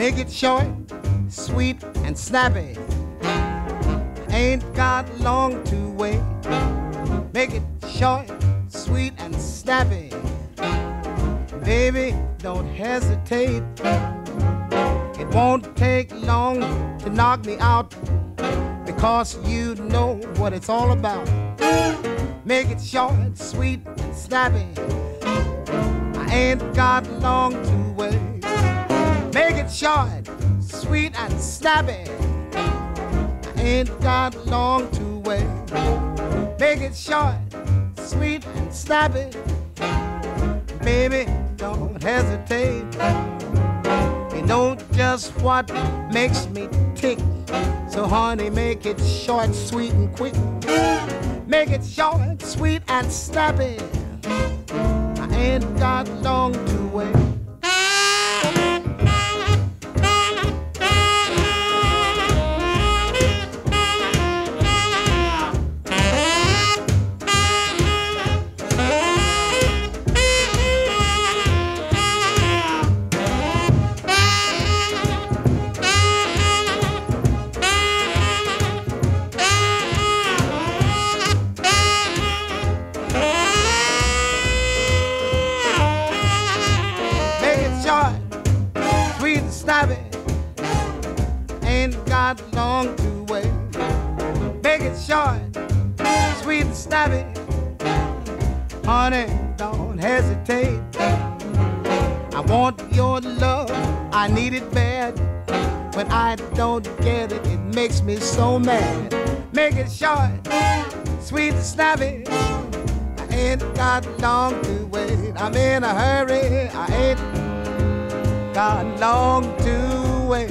Make it short, sweet, and snappy. Ain't got long to wait. Make it short, sweet, and snappy. Baby, don't hesitate. It won't take long to knock me out because you know what it's all about. Make it short, sweet, and snappy. I ain't got long to wait. Short, sweet, and snappy. I ain't got long to wait. Make it short, sweet, and snappy. Baby, don't hesitate. You know just what makes me tick. So, honey, make it short, sweet, and quick. Make it short, sweet, and snappy. I ain't got long Ain't got long to wait. Make it short, sweet and snappy. Honey, don't hesitate. I want your love, I need it bad. When I don't get it, it makes me so mad. Make it short, sweet and snappy. I ain't got long to wait. I'm in a hurry. I ain't got long to wait.